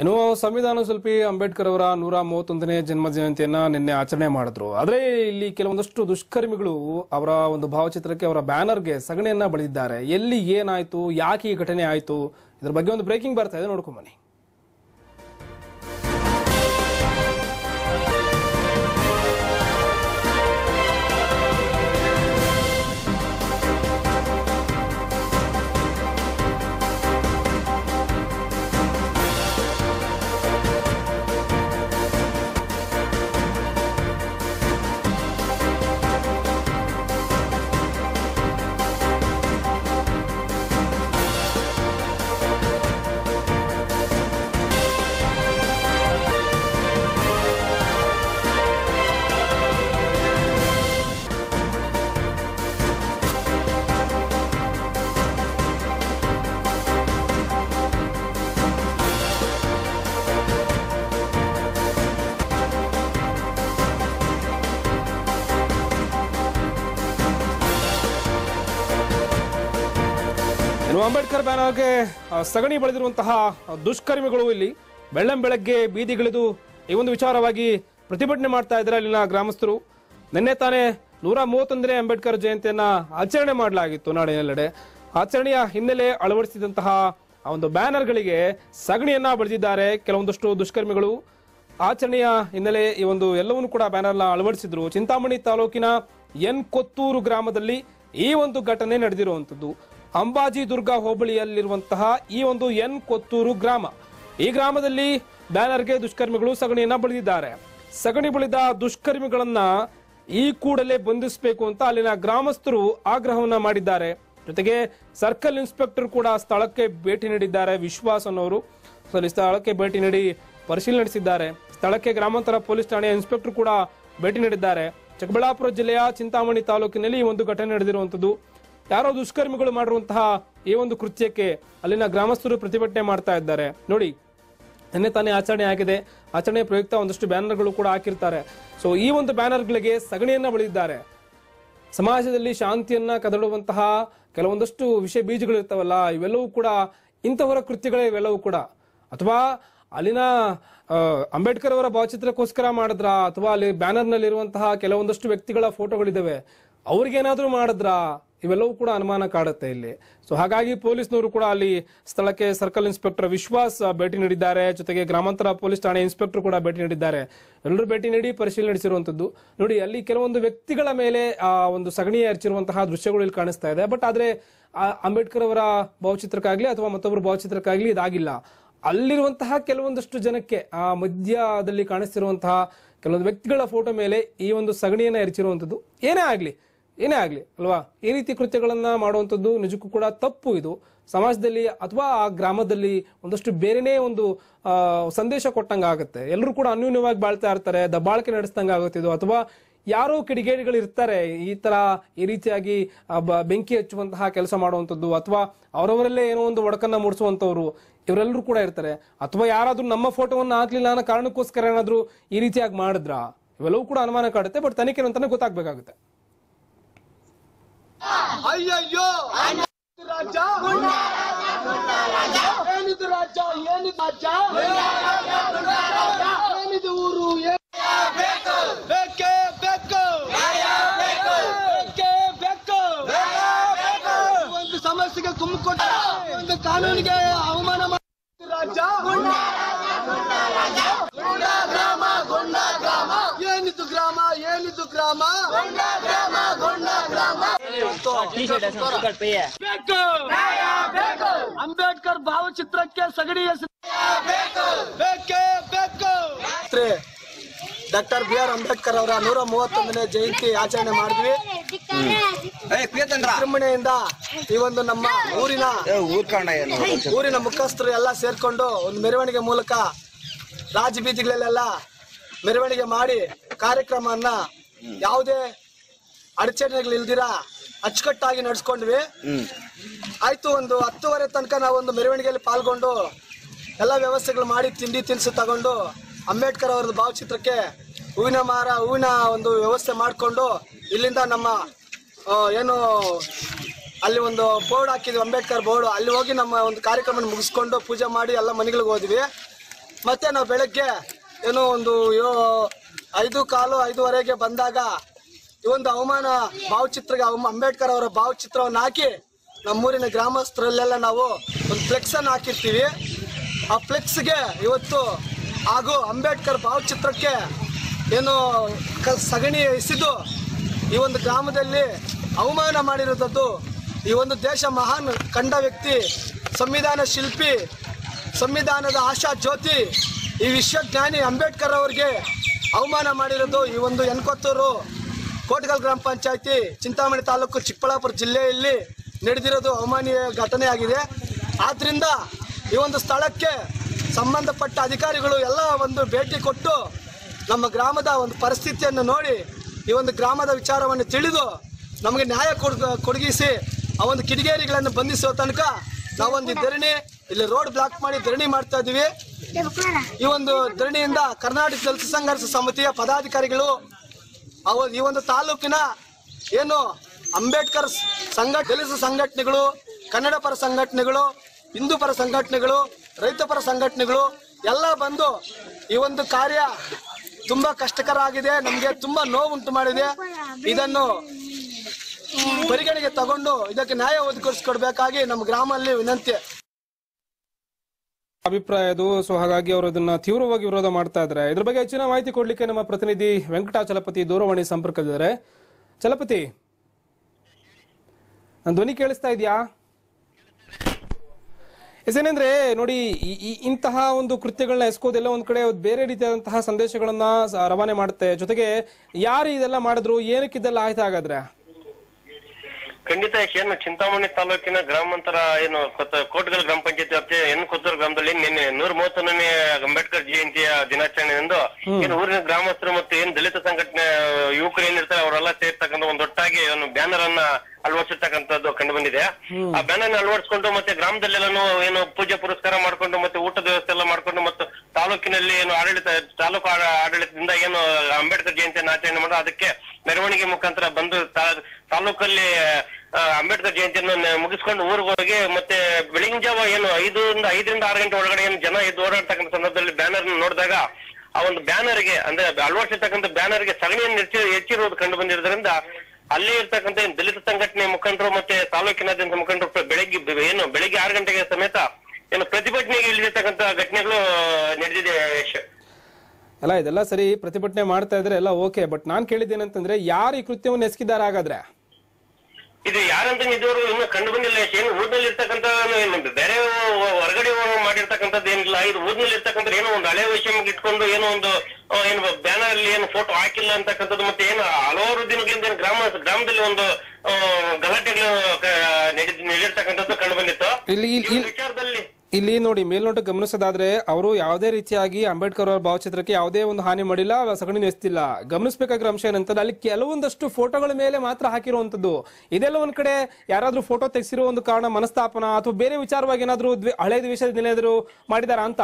ಇನ್ನು ಸಂವಿಧಾನ ಶಿಲ್ಪಿ ಅಂಬೇಡ್ಕರ್ ಅವರ ನೂರ ಮೂವತ್ತೊಂದನೇ ಜನ್ಮ ಜಯಂತಿಯನ್ನ ನಿನ್ನೆ ಆಚರಣೆ ಮಾಡಿದ್ರು. ಆದ್ರೆ ಇಲ್ಲಿ ಕೆಲವೊಂದಷ್ಟು ದುಷ್ಕರ್ಮಿಗಳು ಅವರ ಒಂದು ಭಾವಚಿತ್ರಕ್ಕೆ ಅವರ ಬ್ಯಾನರ್ಗೆ ಸಗಣಿಯನ್ನ ಬಳಿದಿದ್ದಾರೆ. ಎಲ್ಲಿ ಏನಾಯ್ತು, ಯಾಕೆ ಈ ಘಟನೆ ಆಯ್ತು, ಇದ್ರ ಬಗ್ಗೆ ಒಂದು ಬ್ರೇಕಿಂಗ್ ಬರ್ತಾ ಇದೆ, ನೋಡ್ಕೊಂಡ್ ಇನ್ನು ಅಂಬೇಡ್ಕರ್ ಬ್ಯಾನರ್ಗೆ ಸಗಣಿ ಬಳಿದಿರುವಂತಹ ದುಷ್ಕರ್ಮಿಗಳು ಇಲ್ಲಿ ಬೆಳ್ಳಂ ಬೆಳಗ್ಗೆ ಬೀದಿಗಿಳಿದು ಈ ಒಂದು ವಿಚಾರವಾಗಿ ಪ್ರತಿಭಟನೆ ಮಾಡ್ತಾ ಇದ್ದಾರೆ ಅಲ್ಲಿನ ಗ್ರಾಮಸ್ಥರು. ನಿನ್ನೆ ತಾನೇ ನೂರ ಮೂವತ್ತೊಂದನೇ ಅಂಬೇಡ್ಕರ್ ಜಯಂತಿಯನ್ನ ಆಚರಣೆ ಮಾಡಲಾಗಿತ್ತು ನಾಡಿನೆಲ್ಲೆಡೆ ಆಚರಣೆಯ ಹಿನ್ನೆಲೆ ಅಳವಡಿಸಿದಂತಹ ಆ ಒಂದು ಬ್ಯಾನರ್ಗಳಿಗೆ ಸಗಣಿಯನ್ನ ಬಳಿದಿದ್ದಾರೆ ಕೆಲವೊಂದಷ್ಟು ದುಷ್ಕರ್ಮಿಗಳು. ಆಚರಣೆಯ ಹಿನ್ನೆಲೆ ಈ ಒಂದು ಎಲ್ಲವನ್ನು ಕೂಡ ಬ್ಯಾನರ್ನ ಅಳವಡಿಸಿದ್ರು. ಚಿಂತಾಮಣಿ ತಾಲೂಕಿನ ಎನ್ ಕೊತ್ತೂರು ಗ್ರಾಮದಲ್ಲಿ ಈ ಒಂದು ಘಟನೆ ನಡೆದಿರುವಂತದ್ದು ಅಂಬಾಜಿ ದುರ್ಗ ಹೋಬಳಿಯಲ್ಲಿರುವಂತಹ ಈ ಒಂದು ಎನ್ ಕೊತ್ತೂರು ಗ್ರಾಮ. ಈ ಗ್ರಾಮದಲ್ಲಿ ಬ್ಯಾನರ್ಗೆ ದುಷ್ಕರ್ಮಿಗಳು ಸಗಣಿಯನ್ನ ಬಳಿದಿದ್ದಾರೆ. ಸಗಣಿ ಬಳಿದ ದುಷ್ಕರ್ಮಿಗಳನ್ನ ಈ ಕೂಡಲೇ ಬಂಧಿಸಬೇಕು ಅಂತ ಅಲ್ಲಿನ ಗ್ರಾಮಸ್ಥರು ಆಗ್ರಹವನ್ನ ಮಾಡಿದ್ದಾರೆ. ಜೊತೆಗೆ ಸರ್ಕಲ್ ಇನ್ಸ್ಪೆಕ್ಟರ್ ಕೂಡ ಸ್ಥಳಕ್ಕೆ ಭೇಟಿ ನೀಡಿದ್ದಾರೆ ವಿಶ್ವಾಸ್ ಅನ್ನೋರು. ಸ್ಥಳಕ್ಕೆ ಭೇಟಿ ನೀಡಿ ಪರಿಶೀಲನೆ ನಡೆಸಿದ್ದಾರೆ. ಸ್ಥಳಕ್ಕೆ ಗ್ರಾಮಾಂತರ ಪೊಲೀಸ್ ಠಾಣೆಯ ಇನ್ಸ್ಪೆಕ್ಟರ್ ಕೂಡ ಭೇಟಿ ನೀಡಿದ್ದಾರೆ. ಚಿಕ್ಕಬಳ್ಳಾಪುರ ಜಿಲ್ಲೆಯ ಚಿಂತಾಮಣಿ ತಾಲೂಕಿನಲ್ಲಿ ಈ ಒಂದು ಘಟನೆ ನಡೆದಿರುವಂತದ್ದು ಯಾರೋ ದುಷ್ಕರ್ಮಿಗಳು ಮಾಡಿರುವಂತಹ ಈ ಒಂದು ಕೃತ್ಯಕ್ಕೆ ಅಲ್ಲಿನ ಗ್ರಾಮಸ್ಥರು ಪ್ರತಿಭಟನೆ ಮಾಡ್ತಾ ಇದ್ದಾರೆ. ನೋಡಿ, ನಿನ್ನೆ ತಾನೇ ಆಚರಣೆ ಆಗಿದೆ. ಆಚರಣೆ ಪ್ರಯುಕ್ತ ಒಂದಷ್ಟು ಬ್ಯಾನರ್ಗಳು ಕೂಡ ಹಾಕಿರ್ತಾರೆ. ಸೊ ಈ ಒಂದು ಬ್ಯಾನರ್ಗಳಿಗೆ ಸಗಣಿಯನ್ನ ಬಳಿದಿದ್ದಾರೆ. ಸಮಾಜದಲ್ಲಿ ಶಾಂತಿಯನ್ನ ಕದಡುವಂತಹ ಕೆಲವೊಂದಷ್ಟು ವಿಷಯ ಬೀಜಗಳು ಇರ್ತಾವಲ್ಲ, ಇವೆಲ್ಲವೂ ಕೂಡ ಇಂಥವರ ಕೃತ್ಯಗಳೇ ಇವೆಲ್ಲವೂ ಕೂಡ. ಅಥವಾ ಅಲ್ಲಿನ ಅಂಬೇಡ್ಕರ್ ಅವರ ಭಾವಚಿತ್ರಕ್ಕೋಸ್ಕರ ಮಾಡಿದ್ರ? ಅಥವಾ ಅಲ್ಲಿ ಬ್ಯಾನರ್ನಲ್ಲಿರುವಂತಹ ನಲ್ಲಿ ಕೆಲವೊಂದಷ್ಟು ವ್ಯಕ್ತಿಗಳ ಫೋಟೋಗಳಿದ್ದಾವೆ. ಅವ್ರಿಗೇನಾದ್ರೂ ಮಾಡಿದ್ರಾ? ಇವೆಲ್ಲವೂ ಕೂಡ ಅನುಮಾನ ಕಾಡುತ್ತೆ ಇಲ್ಲಿ. ಸೊ ಹಾಗಾಗಿ ಪೊಲೀಸ್ನವರು ಕೂಡ ಅಲ್ಲಿ ಸ್ಥಳಕ್ಕೆ ಸರ್ಕಲ್ ಇನ್ಸ್ಪೆಕ್ಟರ್ ವಿಶ್ವಾಸ್ ಭೇಟಿ ನೀಡಿದ್ದಾರೆ. ಜೊತೆಗೆ ಗ್ರಾಮಾಂತರ ಪೊಲೀಸ್ ಠಾಣೆ ಇನ್ಸ್ಪೆಕ್ಟರ್ ಕೂಡ ಭೇಟಿ ನೀಡಿದ್ದಾರೆ. ಎಲ್ಲರೂ ಭೇಟಿ ನೀಡಿ ಪರಿಶೀಲನೆ ನಡೆಸಿರುವಂತದ್ದು ನೋಡಿ, ಅಲ್ಲಿ ಕೆಲವೊಂದು ವ್ಯಕ್ತಿಗಳ ಮೇಲೆ, ಆ, ಒಂದು ಸಗಣಿ ಹರಿಚಿರುವಂತಹ ದೃಶ್ಯಗಳು ಇಲ್ಲಿ ಕಾಣಿಸ್ತಾ ಇದೆ. ಬಟ್ ಆದ್ರೆ ಅಂಬೇಡ್ಕರ್ ಅವರ ಭಾವಚಿತ್ರಕ್ಕಾಗ್ಲಿ ಅಥವಾ ಮತ್ತೊಬ್ಬರ ಭಾವಚಿತ್ರಕ್ಕಾಗ್ಲಿ ಇದಾಗಿಲ್ಲ. ಅಲ್ಲಿರುವಂತಹ ಕೆಲವೊಂದಷ್ಟು ಜನಕ್ಕೆ, ಆ, ಮಧ್ಯದಲ್ಲಿ ಕಾಣಿಸ್ತಿರುವಂತಹ ಕೆಲವೊಂದು ವ್ಯಕ್ತಿಗಳ ಫೋಟೋ ಮೇಲೆ ಈ ಒಂದು ಸಗಣಿಯನ್ನ ಎರಚಿರುವಂತದ್ದು ಏನೇ ಆಗ್ಲಿ ಏನೇ ಆಗಲಿ, ಅಲ್ವಾ? ಈ ರೀತಿ ಕೃತ್ಯಗಳನ್ನ ಮಾಡುವಂಥದ್ದು ನಿಜಕ್ಕೂ ಕೂಡ ತಪ್ಪು ಇದು. ಸಮಾಜದಲ್ಲಿ ಅಥವಾ ಆ ಗ್ರಾಮದಲ್ಲಿ ಒಂದಷ್ಟು ಬೇರೆನೇ ಒಂದು ಸಂದೇಶ ಕೊಟ್ಟಂಗೆ ಆಗುತ್ತೆ. ಎಲ್ಲರೂ ಕೂಡ ಅನ್ಯೂನ್ಯವಾಗಿ ಬಾಳ್ತಾ ಇರ್ತಾರೆ, ದಬ್ಬಾಳಿಕೆ ನಡೆಸ್ದಂಗೆ ಆಗುತ್ತೆ ಅಥವಾ ಯಾರೋ ಕಿಡಿಗೇಡಿಗಳು ಇರ್ತಾರೆ, ಈ ತರ ಈ ರೀತಿಯಾಗಿ ಬೆಂಕಿ ಹಚ್ಚುವಂತಹ ಕೆಲಸ ಮಾಡುವಂಥದ್ದು, ಅಥವಾ ಅವರವರಲ್ಲೇ ಏನೋ ಒಂದು ಒಡಕನ್ನ ಮೂಡಿಸುವಂತವ್ರು ಇವರೆಲ್ಲರೂ ಕೂಡ ಇರ್ತಾರೆ. ಅಥವಾ ಯಾರಾದ್ರೂ ನಮ್ಮ ಫೋಟೋವನ್ನು ಹಾಕ್ಲಿಲ್ಲ ಅನ್ನೋ ಕಾರಣಕ್ಕೋಸ್ಕರ ಏನಾದ್ರೂ ಈ ರೀತಿಯಾಗಿ ಮಾಡಿದ್ರ? ಇವೆಲ್ಲವೂ ಕೂಡ ಅನುಮಾನ ಕಾಡುತ್ತೆ, ಬಟ್ ತನಿಖೆ ಅಂತಾನೆ ಗೊತ್ತಾಗ್ಬೇಕಾಗುತ್ತೆ. ಅಯ್ಯಯ್ಯೋ! ರಾಜ? ಏನಿದು ರಾಜ? ಏನಿದು ರಾಜ? ಏನಿದು ಊರು? ಬೇಕೇ ಬೇಕು ಬೇಕೇ ಬೇಕು ಒಂದು ಸಮಸ್ಯೆಗೆ ಕುಮ್ಕೊಟ್ಟ ಒಂದು ಕಾನೂನಿಗೆ ಅವಮಾನ ಮಾಡಿ ರಾಜ ಗ್ರಾಮ ಗೊಂಡ ಗ್ರಾಮ ಏನಿದು ಗ್ರಾಮ ಏನಿದು ಗ್ರಾಮ? ಗ್ರಾಮ ಗೊಂಡ ಗ್ರಾಮ ಬೇಕು! ಅಂಬೇಡ್ಕರ್ ಭಾವಚಿತ್ರಕ್ಕೆ ಸಗಡಿ ಹೆಸರು. ಬೇಕೇ ಬೇಕು! ಡಾಕ್ಟರ್ ಬಿ ಆರ್ ಅಂಬೇಡ್ಕರ್ ಅವರ ನೂರ ಮೂವತ್ತೊಂದನೇ ಜಯಂತಿ ಆಚರಣೆ ಮಾಡಿದ್ವಿ. ವಿಜೃಂಭಣೆಯಿಂದ ಈ ಒಂದು ನಮ್ಮ ಊರಿನ ಊರಿನ ಮುಖಸ್ಥರು ಎಲ್ಲ ಸೇರ್ಕೊಂಡು ಒಂದು ಮೆರವಣಿಗೆ ಮೂಲಕ ರಾಜ ಬೀದಿಗಳಲ್ಲೆಲ್ಲ ಮೆರವಣಿಗೆ ಮಾಡಿ ಕಾರ್ಯಕ್ರಮವನ್ನ ಯಾವುದೇ ಅಡಚಣೆಗಳಿಲ್ದಿರ ಅಚ್ಚುಕಟ್ಟಾಗಿ ನಡೆಸ್ಕೊಂಡ್ವಿ. ಆಯ್ತು ಒಂದು ಹತ್ತುವರೆ ತನಕ ನಾವು ಒಂದು ಮೆರವಣಿಗೆಯಲ್ಲಿ ಪಾಲ್ಗೊಂಡು ಎಲ್ಲ ವ್ಯವಸ್ಥೆಗಳು ಮಾಡಿ ತಿಂಡಿ ತಿನಿಸು ತಗೊಂಡು ಅಂಬೇಡ್ಕರ್ ಅವರ ಭಾವಚಿತ್ರಕ್ಕೆ ಹೂವಿನ ಮಾರ ಹೂವಿನ ಒಂದು ವ್ಯವಸ್ಥೆ ಮಾಡಿಕೊಂಡು ಇಲ್ಲಿಂದ ನಮ್ಮ ಏನು ಅಲ್ಲಿ ಒಂದು ಬೋರ್ಡ್ ಹಾಕಿದ್ವಿ ಅಂಬೇಡ್ಕರ್ ಬೋರ್ಡ್. ಅಲ್ಲಿ ಹೋಗಿ ನಮ್ಮ ಒಂದು ಕಾರ್ಯಕ್ರಮ ಮುಗಿಸ್ಕೊಂಡು ಪೂಜೆ ಮಾಡಿ ಎಲ್ಲ ಮನೆಗಳಿಗೆ ಹೋದ್ವಿ. ಮತ್ತೆ ನಾವು ಬೆಳಗ್ಗೆ ಏನೋ ಒಂದು ಯೋ- ಐದು ಕಾಲು ಐದುವರೆಗೆ ಬಂದಾಗ ಈ ಒಂದು ಅವಮಾನ ಭಾವಚಿತ್ರಗೆ ಅಂಬೇಡ್ಕರ್ ಅವರ ಭಾವಚಿತ್ರವನ್ನು ಹಾಕಿ ನಮ್ಮೂರಿನ ಗ್ರಾಮಸ್ಥರಲ್ಲೆಲ್ಲ ನಾವು ಒಂದು ಫ್ಲೆಕ್ಸನ್ನು ಹಾಕಿರ್ತೀವಿ. ಆ ಫ್ಲೆಕ್ಸ್ಗೆ ಇವತ್ತು ಹಾಗೂ ಅಂಬೇಡ್ಕರ್ ಭಾವಚಿತ್ರಕ್ಕೆ ಏನು ಕ ಸಗಣಿ ಎಸಿದು ಈ ಒಂದು ಗ್ರಾಮದಲ್ಲಿ ಅವಮಾನ ಮಾಡಿರೋದದ್ದು ಈ ಒಂದು ದೇಶ ಮಹಾನ್ ಕಂಡ ವ್ಯಕ್ತಿ, ಸಂವಿಧಾನ ಶಿಲ್ಪಿ, ಸಂವಿಧಾನದ ಆಶಾ ಜ್ಯೋತಿ, ಈ ವಿಶ್ವಜ್ಞಾನಿ ಅಂಬೇಡ್ಕರ್ ಅವರಿಗೆ ಅವಮಾನ ಮಾಡಿರೋದು ಈ ಒಂದು ಎನ್ಕೊತ್ತೂರು ಕೋಟಗಲ್ ಗ್ರಾಮ ಪಂಚಾಯತಿ ಚಿಂತಾಮಣಿ ತಾಲೂಕು ಚಿಕ್ಕಬಳ್ಳಾಪುರ ಜಿಲ್ಲೆಯಲ್ಲಿ ನಡೆದಿರೋದು ಅವಮಾನೀಯ ಘಟನೆ ಆಗಿದೆ. ಆದ್ದರಿಂದ ಈ ಒಂದು ಸ್ಥಳಕ್ಕೆ ಸಂಬಂಧಪಟ್ಟ ಅಧಿಕಾರಿಗಳು ಎಲ್ಲ ಒಂದು ಭೇಟಿ ಕೊಟ್ಟು ನಮ್ಮ ಗ್ರಾಮದ ಒಂದು ಪರಿಸ್ಥಿತಿಯನ್ನು ನೋಡಿ, ಈ ಒಂದು ಗ್ರಾಮದ ವಿಚಾರವನ್ನು ತಿಳಿದು ನಮಗೆ ನ್ಯಾಯ ಕೊಡ್, ಕೊಡಗಿಸಿ ಆ ಒಂದು ಕಿಡಿಗೇರಿಗಳನ್ನು ಬಂಧಿಸುವ ತನಕ ನಾವೊಂದು ಧರಣಿ ಇಲ್ಲಿ ರೋಡ್ ಬ್ಲಾಕ್ ಮಾಡಿ ಧರಣಿ ಮಾಡ್ತಾ ಇದೀವಿ ಈ ಒಂದು ಧರಣಿಯಿಂದ ಕರ್ನಾಟಕ ದಲಿತ ಸಂಘರ್ಷ ಸಮಿತಿಯ ಪದಾಧಿಕಾರಿಗಳು ಈ ಒಂದು ತಾಲೂಕಿನ ಏನು ಅಂಬೇಡ್ಕರ್ ಸಂಘ, ದಲಿತ ಸಂಘಟನೆಗಳು, ಕನ್ನಡ ಪರ ಸಂಘಟನೆಗಳು, ಹಿಂದೂ ಪರ ಸಂಘಟನೆಗಳು, ರೈತ ಪರ ಸಂಘಟನೆಗಳು ಎಲ್ಲ ಬಂದು ಈ ಒಂದು ಕಾರ್ಯ ತುಂಬಾ ಕಷ್ಟಕರ ಆಗಿದೆ. ನಮಗೆ ತುಂಬಾ ನೋವುಂಟು ಮಾಡಿದೆ. ಇದನ್ನು ಪರಿಗಣೆಗೆ ತಗೊಂಡು ಇದಕ್ಕೆ ನ್ಯಾಯ ಒದಗಿಸ್ಕೊಡ್ಬೇಕಾಗಿ ನಮ್ಮ ಗ್ರಾಮಲ್ಲಿ ವಿನಂತಿ. ಅಭಿಪ್ರಾಯ ಅದು ಸೊ ಹಾಗಾಗಿ ಅವರು ಅದನ್ನ ತೀವ್ರವಾಗಿ ವಿರೋಧ ಮಾಡ್ತಾ ಇದ್ರೆ ಇದ್ರ ಬಗ್ಗೆ ಹೆಚ್ಚಿನ ಮಾಹಿತಿ ಕೊಡ್ಲಿಕ್ಕೆ ನಮ್ಮ ಪ್ರತಿನಿಧಿ ವೆಂಕಟಾಚಲಪತಿ ದೂರವಾಣಿ ಸಂಪರ್ಕದಿದ್ದಾರೆ ಚಲಪತಿ ನನ್ನ ಧ್ವನಿ ಕೇಳಿಸ್ತಾ ಇದೆಯಾ? ಏನಂದ್ರೆ, ನೋಡಿ ಇಂತಹ ಒಂದು ಕೃತ್ಯಗಳನ್ನ ಎಸ್ಕೋದೆಲ್ಲ ಒಂದ್ ಕಡೆ ಬೇರೆ ರೀತಿಯಾದಂತಹ ಸಂದೇಶಗಳನ್ನ ರವಾನೆ ಮಾಡುತ್ತೆ. ಜೊತೆಗೆ ಯಾರು ಇದೆಲ್ಲ ಮಾಡಿದ್ರು ಏನಕ್ಕೆ ಇದೆಲ್ಲ ಆಯ್ತು ಹಾಗಾದ್ರೆ? ಖಂಡಿತ ಏನು ಚಿಂತಾಮಣಿ ತಾಲೂಕಿನ ಗ್ರಾಮಾಂತರ ಏನು ಕೋಟ್ಗಲ್ ಗ್ರಾಮ ಪಂಚಾಯತ್ ವ್ಯಾಪ್ತಿಯ ಎನ್ ಕೊತ್ತೂರು ಗ್ರಾಮದಲ್ಲಿ ನಿನ್ನೆ ನೂರ ಮೂವತ್ತೊಂದನೇ ಅಂಬೇಡ್ಕರ್ ಜಯಂತಿಯ ದಿನಾಚರಣೆಯಂದು ಏನು ಊರಿನ ಗ್ರಾಮಸ್ಥರು ಮತ್ತು ಏನ್ ದಲಿತ ಸಂಘಟನೆ ಯುವಕರು ಏನಿರ್ತಾರೆ ಅವರೆಲ್ಲ ಸೇರ್ತಕ್ಕಂಥ ಒಂದು ಒಟ್ಟಾಗಿ ಒಂದು ಬ್ಯಾನರ್ ಅನ್ನ ಅಳವಡಿಸಿರ್ತಕ್ಕಂಥದ್ದು ಕಂಡು ಬಂದಿದೆ. ಆ ಬ್ಯಾನರ್ ಅಳವಡಿಸಿಕೊಂಡು ಮತ್ತೆ ಗ್ರಾಮದಲ್ಲೆಲ್ಲಾನು ಏನು ಪೂಜೆ ಪುರಸ್ಕಾರ ಮಾಡ್ಕೊಂಡು ಮತ್ತೆ ಊಟದ ವ್ಯವಸ್ಥೆ ಎಲ್ಲ ಮಾಡ್ಕೊಂಡು ಮತ್ತು ತಾಲೂಕಿನಲ್ಲಿ ಏನು ಆಡಳಿತ ತಾಲೂಕು ಆಡಳಿತದಿಂದ ಏನು ಅಂಬೇಡ್ಕರ್ ಜಯಂತಿಯನ್ನು ಆಚರಣೆ ಮಾಡೋ ಅದಕ್ಕೆ ಮೆರವಣಿಗೆ ಮುಖಾಂತರ ಬಂದು ತಾಲೂಕಲ್ಲಿ ಅಂಬೇಡ್ಕರ್ ಜಯಂತಿಯನ್ನು ಮುಗಿಸ್ಕೊಂಡು ಊರಿಗೆ ಹೋಗಿ, ಮತ್ತೆ ಬೆಳಗಿನ ಜಾವ ಏನು ಐದರಿಂದ ಐದರಿಂದ ಆರು ಗಂಟೆ ಒಳಗಡೆ ಏನು ಜನ ಇದ್ದು ಓಡಾಡ್ತಕ್ಕಂಥ ಸಂದರ್ಭದಲ್ಲಿ ಬ್ಯಾನರ್ ನೋಡಿದಾಗ, ಆ ಒಂದು ಬ್ಯಾನರ್ಗೆ, ಅಂದ್ರೆ ಅಳವಡಿಸಿರ್ತಕ್ಕಂಥ ಬ್ಯಾನರ್ಗೆ ಸಗಣಿಯನ್ನು ಹೆಚ್ಚಿ ಹೆಚ್ಚಿರುವುದು ಕಂಡು ಬಂದಿರೋದ್ರಿಂದ, ಅಲ್ಲೇ ಇರ್ತಕ್ಕಂಥ ದಲಿತ ಸಂಘಟನೆ ಮುಖಂಡರು ಮತ್ತೆ ತಾಲೂಕಿನಾದ್ಯಂತ ಮುಖಂಡರು ಬೆಳಗ್ಗೆ ಏನು, ಬೆಳಿಗ್ಗೆ ಆರು ಗಂಟೆಗೆ ಸಮೇತ ಏನು ಪ್ರತಿಭಟನೆಗೆ ಇಳಿದಿರ್ತಕ್ಕಂಥ ಘಟನೆಗಳು ನಡೆದಿದೆ ಯಶ್. ಅಲ್ಲ, ಇದೆಲ್ಲ ಸರಿ ಪ್ರತಿಭಟನೆ ಮಾಡ್ತಾ ಇದ್ರೆ ಎಲ್ಲ ಓಕೆ, ಬಟ್ ನಾನ್ ಕೇಳಿದ್ದೇನಂತಂದ್ರೆ, ಯಾರು ಈ ಕೃತ್ಯವನ್ನು ಎಸಗಿದ್ದಾರೆ ಹಾಗಾದ್ರೆ? ಇದು ಯಾರಂತ ಇದುವರೆಗೂ ಇನ್ನೂ ಕಂಡು ಬಂದಿಲ್ಲ. ಏನು ಊರಿನಲ್ಲಿ ಇರ್ತಕ್ಕಂಥ ಬೇರೆ ಹೊರಗಡೆ ಮಾಡಿರ್ತಕ್ಕಂಥದ್ದು ಏನಿಲ್ಲ. ಇದು ಊರ್ನಲ್ಲಿ ಇರ್ತಕ್ಕಂಥ ಏನೋ ಒಂದು ಹಳೆ ವಿಷಯ ಇಟ್ಕೊಂಡು ಏನೋ ಒಂದು ಏನು ಬ್ಯಾನರ್ ಅಲ್ಲಿ ಏನು ಫೋಟೋ ಹಾಕಿಲ್ಲ ಅಂತಕ್ಕಂಥದ್ದು ಮತ್ತೆ ಏನು ಹಲವಾರು ದಿನಗಳಿಂದ ಏನು ಗ್ರಾಮ ಗ್ರಾಮದಲ್ಲಿ ಒಂದು ಗಲಾಟೆಗಳು ನಡೆದಿರ್ತಕ್ಕಂಥದ್ದು ಕಂಡು ಬಂದಿತ್ತು. ವಿಚಾರದಲ್ಲಿ ಇಲ್ಲಿ ನೋಡಿ, ಮೇಲ್ನೋಟ ಗಮನಿಸೋದಾದ್ರೆ ಅವರು ಯಾವುದೇ ರೀತಿಯಾಗಿ ಅಂಬೇಡ್ಕರ್ ಅವರ ಭಾವಚಿತ್ರಕ್ಕೆ ಯಾವುದೇ ಒಂದು ಹಾನಿ ಮಾಡಿಲ್ಲ ಸಗಣಿ ಎಸ್ತಿಲ್ಲ ಗಮನಿಸಬೇಕಾಗಿರೋ ಅಂಶ ಏನಂತಂದ್ರೆ, ಅಲ್ಲಿ ಕೆಲವೊಂದಷ್ಟು ಫೋಟೋಗಳ ಮೇಲೆ ಮಾತ್ರ ಹಾಕಿರುವಂತದ್ದು ಇದೆಲ್ಲ ಒಂದ್ ಕಡೆ ಯಾರಾದ್ರೂ ಫೋಟೋ ತೆಗೆಸಿರೋ ಒಂದು ಕಾರಣ ಮನಸ್ತಾಪನ ಅಥವಾ ಬೇರೆ ವಿಚಾರವಾಗಿ ಏನಾದ್ರೂ ಹಳೆ ದ್ವೇಷದ ಏನಾದ್ರು ಮಾಡಿದಾರ ಅಂತ?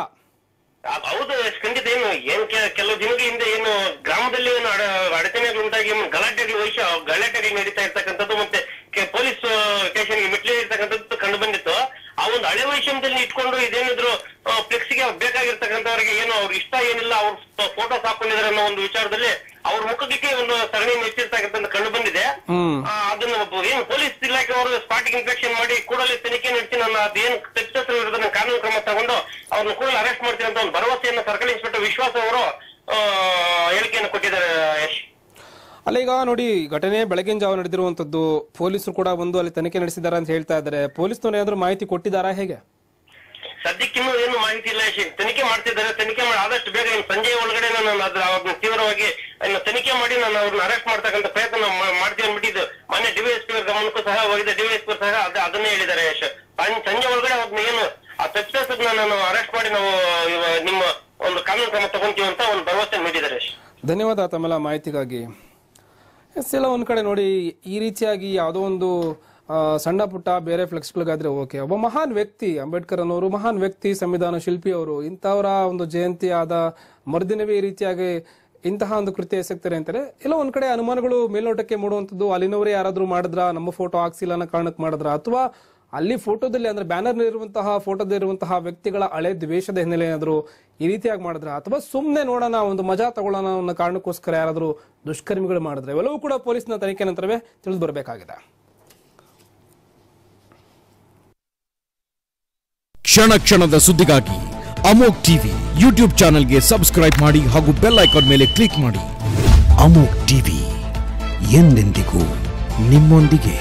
ಹೌದು ಖಂಡಿತ ಏನು, ಏನ್ ಕೆಲವು ದಿನಗಳ ಹಿಂದೆ ಏನು, ಗ್ರಾಮದಲ್ಲಿ ಏನು ಅಡ- ಅಡಚಣೆಗಳು ಉಂಟಾಗಿ ಗಲಾಟೆಗಳು ಆ ಗಲಾಟೆಗಳು ನಡೀತಾ ಇರ್ತಕ್ಕಂಥದ್ದು ಮತ್ತೆ ಪೊಲೀಸ್ ಸ್ಟೇಷನ್ಗೆ ಮೆಟ್ಲಿ ಇರ್ತಕ್ಕಂಥದ್ದು ಕಂಡು ಬಂದಿತ್ತು ಆ ಒಂದು ಹಳೆ ವೈಷಮ್ಯದಲ್ಲಿ ಇಟ್ಕೊಂಡು ಇದೇನಿದ್ರು ಫ್ಲೆಕ್ಸ್ಗೆ ಬೇಕಾಗಿರ್ತಕ್ಕಂಥವ್ರಿಗೆ ಏನು ಅವ್ರ ಇಷ್ಟ ಏನಿಲ್ಲ ಅವ್ರ ಫೋಟೋಸ್ ಹಾಕೊಂಡಿದ್ರೆ ಅನ್ನೋ ಒಂದು ವಿಚಾರದಲ್ಲಿ ಅವ್ರ ಮುಖಕ್ಕೆ ಒಂದು ಸರಣಿ ನೆಚ್ಚಿರ್ತಕ್ಕಂಥ ಕಂಡು ಬಂದಿದೆ. ಅದನ್ನ ಏನು ಪೊಲೀಸ್ ಇಲಾಖೆ ಅವರು ಸ್ಪಾಟಿಂಗ್ ಇನ್ಫೆಕ್ಷನ್ ಮಾಡಿ ಕೂಡಲೇ ತನಿಖೆ ನಡೆಸಿ ನನ್ನ ಅದೇನು ತಪ್ಪಿತಸ್ಥರ ವಿರುದ್ಧ ಕಾನೂನು ಕ್ರಮ ತಗೊಂಡು ಅವ್ರನ್ನ ಕೂಡಲೇ ಅರೆಸ್ಟ್ ಮಾಡ್ತೀನಿ ಅಂತ ಒಂದು ಭರವಸೆಯನ್ನು ಸರ್ಕಲ್ ಇನ್ಸ್ಪೆಕ್ಟರ್ ವಿಶ್ವಾಸ ಅವರು ಹೇಳಿಕೆಯನ್ನು ಕೊಟ್ಟಿದ್ದಾರೆ ಯಶ್. ಅಲ್ಲ ಈಗ ನೋಡಿ ಘಟನೆ ಬೆಳಗಿನ ಜಾವ ನಡೆದಿರುವಂತದ್ದು ಪೊಲೀಸರು ಕೂಡ ಬಂದು ಅಲ್ಲಿ ತನಿಖೆ ನಡೆಸಿದ್ದಾರೆ ಅಂತ ಹೇಳ್ತಾ ಇದ್ದಾರೆ. ಪೊಲೀಸ್ನವ್ರು ಏನಾದ್ರು ಮಾಹಿತಿ ಕೊಟ್ಟಿದ್ದಾರಾ ಹೇಗೆ? ಸದ್ಯಕ್ಕಿನ್ನೂ ಏನು ಮಾಹಿತಿ ಇಲ್ಲ. ತನಿಖೆ ಮಾಡ್ತಿದ್ದಾರೆ. ತನಿಖೆ ಮಾಡಿ ಆದಷ್ಟು ಬೇಗ ಸಂಜೆ ಒಳಗಡೆ ನಾನು ಅದ್ರ ಅವ್ರನ್ನ ತೀವ್ರವಾಗಿ ತನಿಖೆ ಮಾಡಿ ನಾನು ಅವ್ರನ್ನ ಅರೆಸ್ಟ್ ಮಾಡ್ತಕ್ಕಂಥ ಪ್ರಯತ್ನ ಮಾಡ್ತೀನಿ ಮಾಡ್ತೀವಿ ಅಂದ್ಬಿಟ್ಟಿದ್ದು. ಮೊನ್ನೆ ಡಿವೈಎಸ್ಪಿ ಅವ್ರ ಗಮನಕ್ಕೂ ಸಹ ಹೋಗಿದೆ. ಡಿವೈಎಸ್ಪಿ ಸಹ ಅದ ಅದನ್ನೇ ಹೇಳಿದ್ದಾರೆ ಯಶ್. ಸಂಜೆ ಒಳಗಡೆ ಅವ್ರನ್ನ ಏನು ಆ ತಪ್ಪಿತಸ್ಥರನ್ನ ನಾನು ಅರೆಸ್ಟ್ ಮಾಡಿ ನಾವು ನಿಮ್ಮ ಒಂದು ಕಾನೂನು ಕ್ರಮ ತಗೊಂತೀವಿ ಅಂತ ಒಂದು ಭರವಸೆ ನೀಡಿದ್ದಾರೆ ಯಶ್. ಧನ್ಯವಾದ ತಮ್ಮೆಲ್ಲ ಮಾಹಿತಿಗಾಗಿ. ಎಸ್ ಎಲ್ಲ ಒಂದ್ ಕಡೆ ನೋಡಿ, ಈ ರೀತಿಯಾಗಿ ಯಾವುದೋ ಒಂದು ಸಣ್ಣ ಪುಟ್ಟ ಬೇರೆ ಫ್ಲೆಕ್ಸ್ಗಳಿಗಾದ್ರೆ ಓಕೆ ಒಬ್ಬ ಮಹಾನ್ ವ್ಯಕ್ತಿ, ಅಂಬೇಡ್ಕರ್ ಅನ್ನೋರು ಮಹಾನ್ ವ್ಯಕ್ತಿ, ಸಂವಿಧಾನ ಶಿಲ್ಪಿ ಅವರು, ಇಂಥವರ ಒಂದು ಜಯಂತಿ ಆದ ಮರುದಿನವೇ ಈ ರೀತಿಯಾಗಿ ಇಂತಹ ಒಂದು ಕೃತ್ಯ ಎಸಗ್ತಾರೆ ಅಂತಾರೆ. ಎಲ್ಲ ಒಂದ್ ಕಡೆ ಅನುಮಾನಗಳು ಮೇಲ್ನೋಟಕ್ಕೆ ಮೂಡುವಂಥದ್ದು, ಅಲ್ಲಿನವರೇ ಯಾರಾದ್ರೂ ಮಾಡಿದ್ರ? ನಮ್ಮ ಫೋಟೋ ಹಾಕ್ಸಿಲ್ಲ ಅನ್ನೋ ಕಾರಣಕ್ಕೆ ಮಾಡಿದ್ರ? ಅಥವಾ ಅಲ್ಲಿ ಫೋಟೋದಲ್ಲಿ ಅಂದ್ರೆ ಬ್ಯಾನರ್ ಇರುವಂತಹ ಫೋಟೋದಲ್ಲಿರುವಂತಹ ವ್ಯಕ್ತಿಗಳ ಹಳೆ ದ್ವೇಷದ ಹಿನ್ನೆಲೆ ಏನಾದ್ರು ಈ ರೀತಿಯಾಗಿ ಮಾಡಿದ್ರೆ? ಅಥವಾ ಸುಮ್ಮನೆ ನೋಡೋಣ, ಒಂದು ಮಜಾ ತಗೊಳ್ಳೋಣ ಅನ್ನೋ ಕಾರಣಕ್ಕೋಸ್ಕರ ಯಾರಾದರೂ ದುಷ್ಕರ್ಮಿಗಳು ಮಾಡಿದ್ರೆ? ಇವೆಲ್ಲವೂ ಕೂಡ ಪೊಲೀಸ್ನ ತನಿಖೆ ನಂತರವೇ ತಿಳಿದು ಬರಬೇಕಾಗಿದೆ. ಕ್ಷಣ ಕ್ಷಣದ ಸುದ್ದಿಗಾಗಿ ಅಮೋಕ್ ಟಿವಿ ಯೂಟ್ಯೂಬ್ ಚಾನೆಲ್ಗೆ ಸಬ್ಸ್ಕ್ರೈಬ್ ಮಾಡಿ ಹಾಗೂ ಬೆಲ್ ಐಕಾನ್ ಮೇಲೆ ಕ್ಲಿಕ್ ಮಾಡಿ. ಅಮೋಕ್ ಟಿವಿ ಎಂದೆಂದಿಗೂ ನಿಮ್ಮೊಂದಿಗೆ.